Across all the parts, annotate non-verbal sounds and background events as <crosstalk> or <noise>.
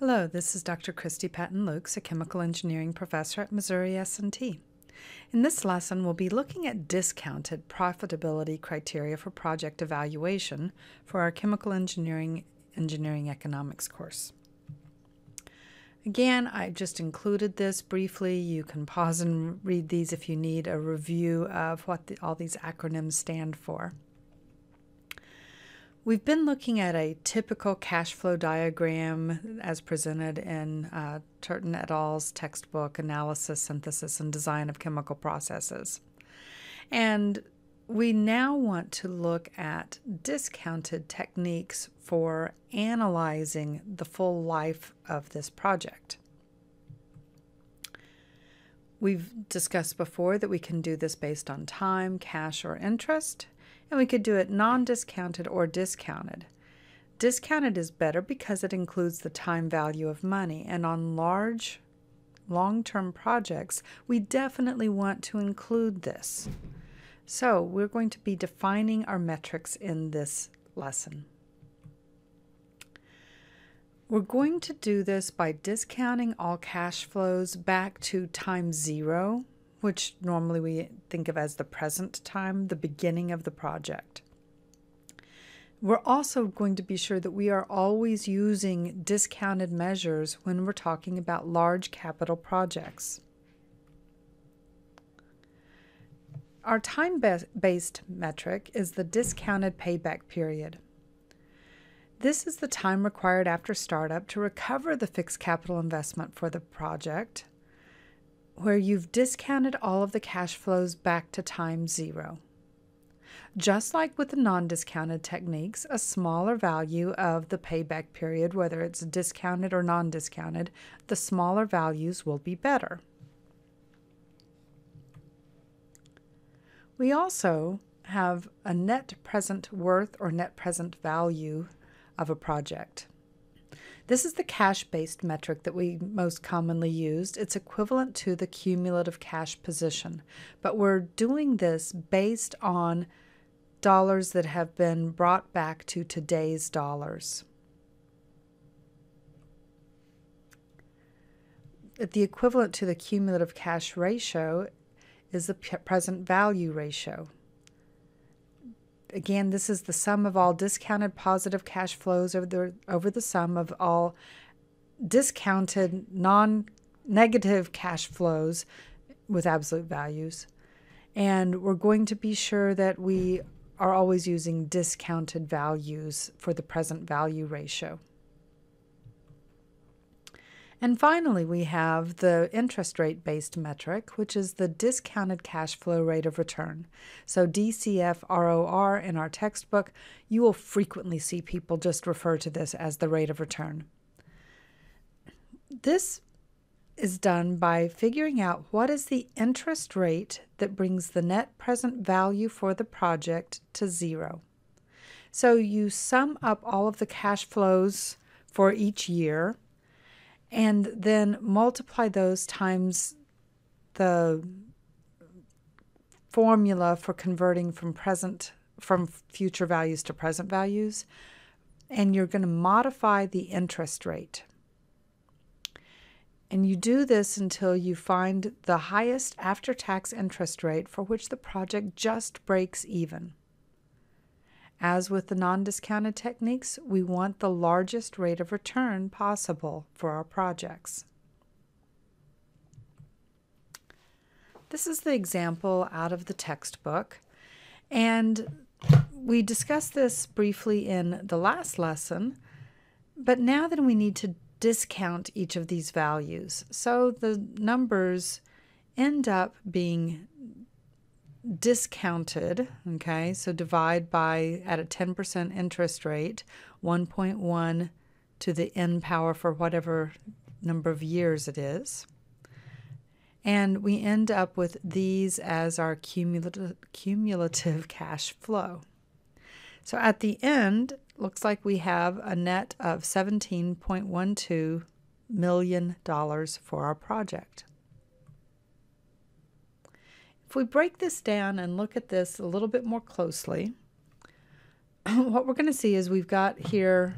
Hello, this is Dr. Christi Patton Luks, a chemical engineering professor at Missouri S&T. In this lesson, we'll be looking at discounted profitability criteria for project evaluation for our chemical engineering engineering economics course. Again, I just included this briefly. You can pause and read these if you need a review of what the, all these acronyms stand for. We've been looking at a typical cash flow diagram as presented in uh, Turton et al.'s textbook, Analysis, Synthesis, and Design of Chemical Processes. And we now want to look at discounted techniques for analyzing the full life of this project. We've discussed before that we can do this based on time, cash, or interest and we could do it non-discounted or discounted. Discounted is better because it includes the time value of money, and on large, long-term projects, we definitely want to include this. So we're going to be defining our metrics in this lesson. We're going to do this by discounting all cash flows back to time zero which normally we think of as the present time, the beginning of the project. We're also going to be sure that we are always using discounted measures when we're talking about large capital projects. Our time-based metric is the discounted payback period. This is the time required after startup to recover the fixed capital investment for the project where you've discounted all of the cash flows back to time zero. Just like with the non discounted techniques, a smaller value of the payback period, whether it's discounted or non discounted, the smaller values will be better. We also have a net present worth or net present value of a project. This is the cash-based metric that we most commonly used. It's equivalent to the cumulative cash position, but we're doing this based on dollars that have been brought back to today's dollars. The equivalent to the cumulative cash ratio is the present value ratio again, this is the sum of all discounted positive cash flows over the, over the sum of all discounted non-negative cash flows with absolute values. And we're going to be sure that we are always using discounted values for the present value ratio. And finally, we have the interest rate based metric, which is the discounted cash flow rate of return. So, DCF ROR in our textbook, you will frequently see people just refer to this as the rate of return. This is done by figuring out what is the interest rate that brings the net present value for the project to zero. So you sum up all of the cash flows for each year and then multiply those times the formula for converting from present from future values to present values and you're going to modify the interest rate and you do this until you find the highest after tax interest rate for which the project just breaks even. As with the non-discounted techniques, we want the largest rate of return possible for our projects. This is the example out of the textbook. And we discussed this briefly in the last lesson, but now then we need to discount each of these values. So the numbers end up being discounted, okay, so divide by at a 10% interest rate, 1.1 to the n power for whatever number of years it is. And we end up with these as our cumulative, cumulative <laughs> cash flow. So at the end, looks like we have a net of $17.12 million for our project. If we break this down and look at this a little bit more closely, <clears throat> what we're going to see is we've got here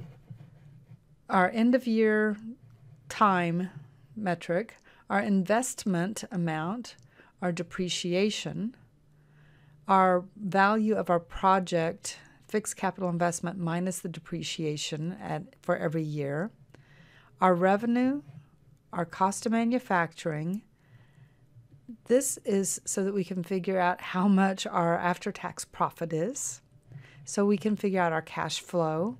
our end of year time metric, our investment amount, our depreciation, our value of our project fixed capital investment minus the depreciation at, for every year, our revenue, our cost of manufacturing. This is so that we can figure out how much our after tax profit is, so we can figure out our cash flow.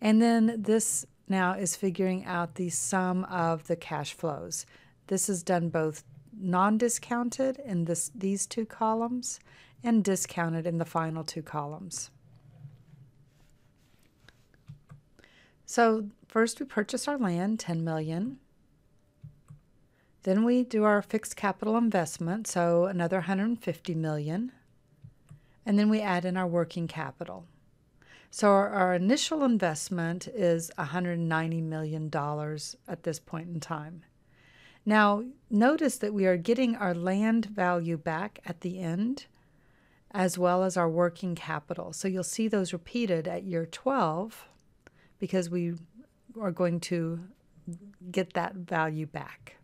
And then this now is figuring out the sum of the cash flows. This is done both non-discounted in this, these two columns and discounted in the final two columns. So first we purchase our land, 10 million. Then we do our fixed capital investment, so another 150 million. And then we add in our working capital. So our, our initial investment is $190 million at this point in time. Now, notice that we are getting our land value back at the end, as well as our working capital. So you'll see those repeated at year 12 because we are going to get that value back.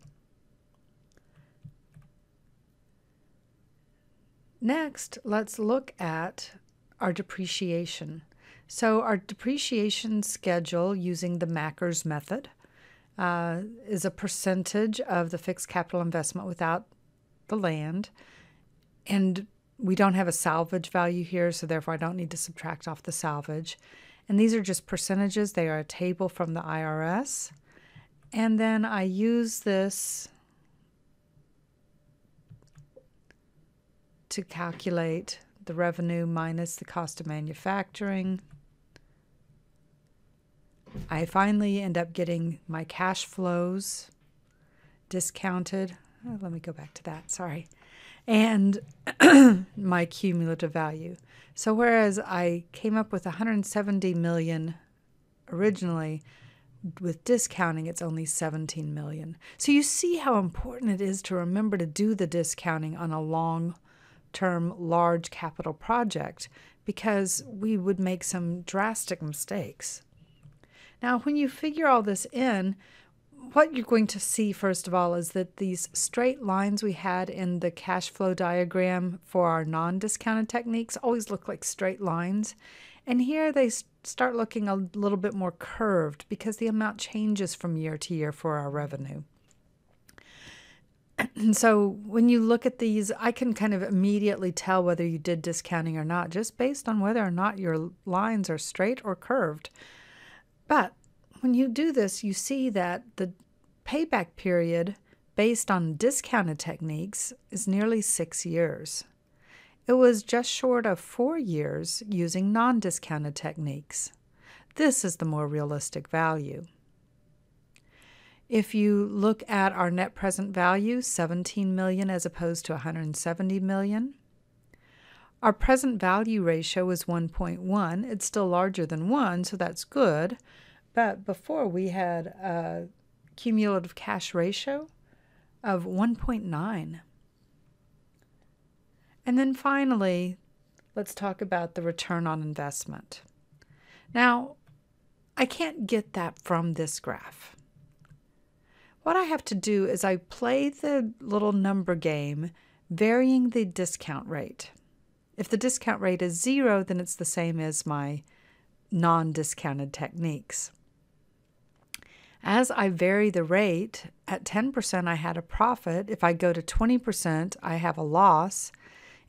Next, let's look at our depreciation. So our depreciation schedule using the MACRS method uh, is a percentage of the fixed capital investment without the land. And we don't have a salvage value here, so therefore I don't need to subtract off the salvage. And these are just percentages. They are a table from the IRS. And then I use this to calculate the revenue minus the cost of manufacturing. I finally end up getting my cash flows discounted. Oh, let me go back to that, sorry. And <clears throat> my cumulative value. So whereas I came up with 170 million originally, with discounting it's only 17 million. So you see how important it is to remember to do the discounting on a long term large capital project because we would make some drastic mistakes. Now, when you figure all this in, what you're going to see, first of all, is that these straight lines we had in the cash flow diagram for our non discounted techniques always look like straight lines. And here they start looking a little bit more curved because the amount changes from year to year for our revenue. And so when you look at these, I can kind of immediately tell whether you did discounting or not, just based on whether or not your lines are straight or curved. But when you do this, you see that the payback period based on discounted techniques is nearly six years. It was just short of four years using non discounted techniques. This is the more realistic value. If you look at our net present value, 17 million as opposed to 170 million, our present value ratio is 1.1. It's still larger than 1, so that's good. But before we had a cumulative cash ratio of 1.9. And then finally, let's talk about the return on investment. Now, I can't get that from this graph. What I have to do is I play the little number game varying the discount rate. If the discount rate is zero, then it's the same as my non-discounted techniques. As I vary the rate, at 10% I had a profit. If I go to 20%, I have a loss.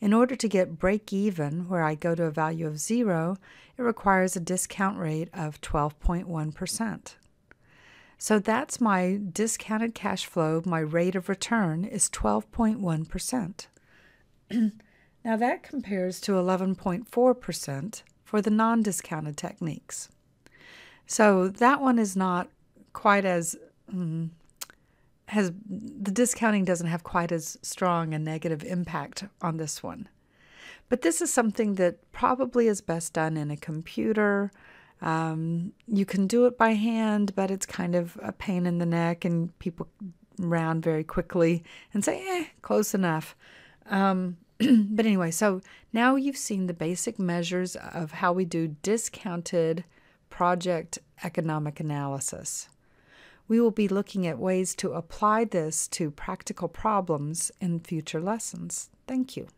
In order to get break even, where I go to a value of zero, it requires a discount rate of 12.1%. So that's my discounted cash flow. My rate of return is 12.1%. <clears throat> now that compares to 11.4% for the non discounted techniques. So that one is not quite as. Mm, has the discounting doesn't have quite as strong a negative impact on this one. But this is something that probably is best done in a computer um, you can do it by hand, but it's kind of a pain in the neck, and people round very quickly and say, eh, close enough. Um, <clears throat> but anyway, so now you've seen the basic measures of how we do discounted project economic analysis. We will be looking at ways to apply this to practical problems in future lessons. Thank you.